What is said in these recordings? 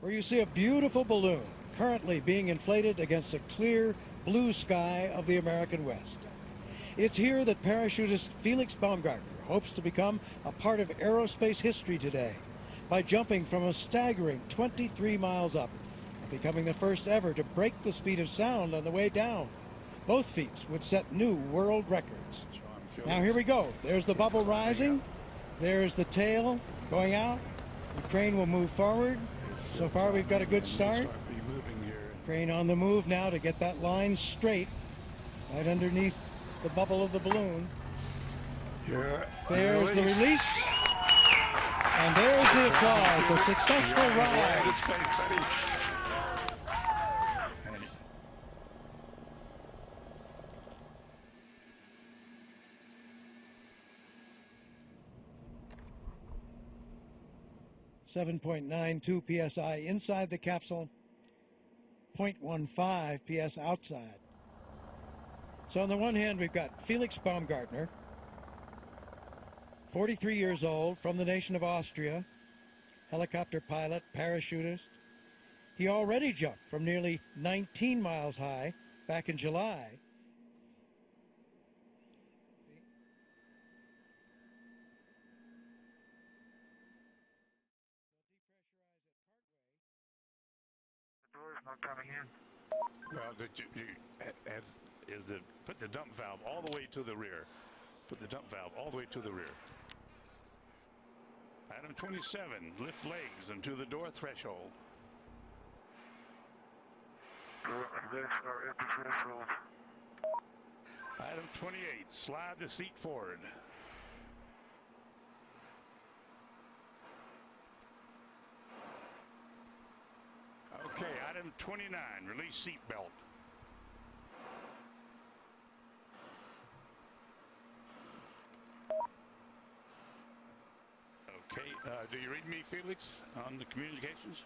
where you see a beautiful balloon currently being inflated against a clear blue sky of the American West. It's here that parachutist Felix Baumgartner hopes to become a part of aerospace history today by jumping from a staggering 23 miles up and becoming the first ever to break the speed of sound on the way down. Both feats would set new world records. Now here we go. There's the bubble rising. There's the tail going out. The crane will move forward. So far we've got a good start. Crane on the move now to get that line straight right underneath the bubble of the balloon. There's the release. And there's the applause. A successful ride. Seven point nine two psi inside the capsule, 0.15 ps outside. So on the one hand, we've got Felix Baumgartner, 43 years old, from the nation of Austria, helicopter pilot, parachutist. He already jumped from nearly 19 miles high back in July. The door's coming in. Well, you, you, is the put the dump valve all the way to the rear. Put the dump valve all the way to the rear. Item 27, lift legs into the door threshold. Item 28, slide the seat forward. Okay, item 29, release seatbelt. Okay, uh, do you read me, Felix, on the communications?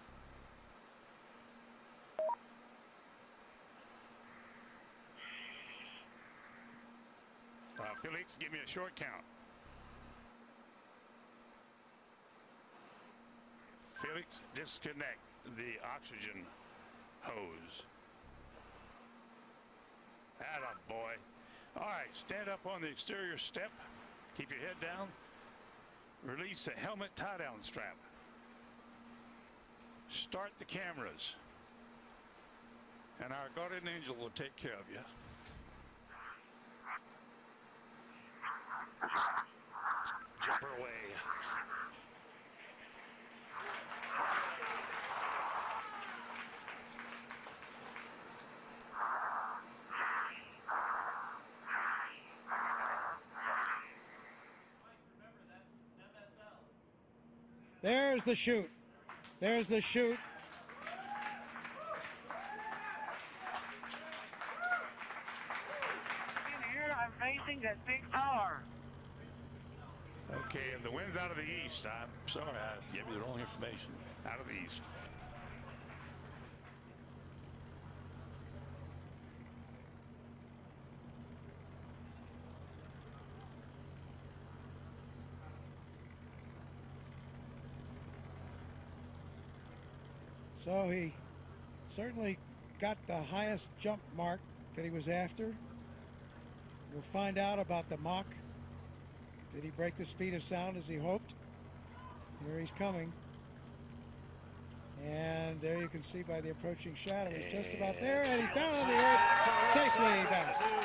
Uh, Felix, give me a short count. Felix, disconnect the oxygen hose. Atta boy. All right, stand up on the exterior step. Keep your head down. Release the helmet tie-down strap. Start the cameras. And our guardian angel will take care of you. There's the chute. There's the chute. In here, I'm facing that big tower. Okay, and the wind's out of the east. I'm sorry, I gave you the wrong information. Out of the east. So he certainly got the highest jump mark that he was after. We'll find out about the Mach. Did he break the speed of sound as he hoped? Here he's coming. And there you can see by the approaching shadow, he's just about there, and he's down on the earth safely back.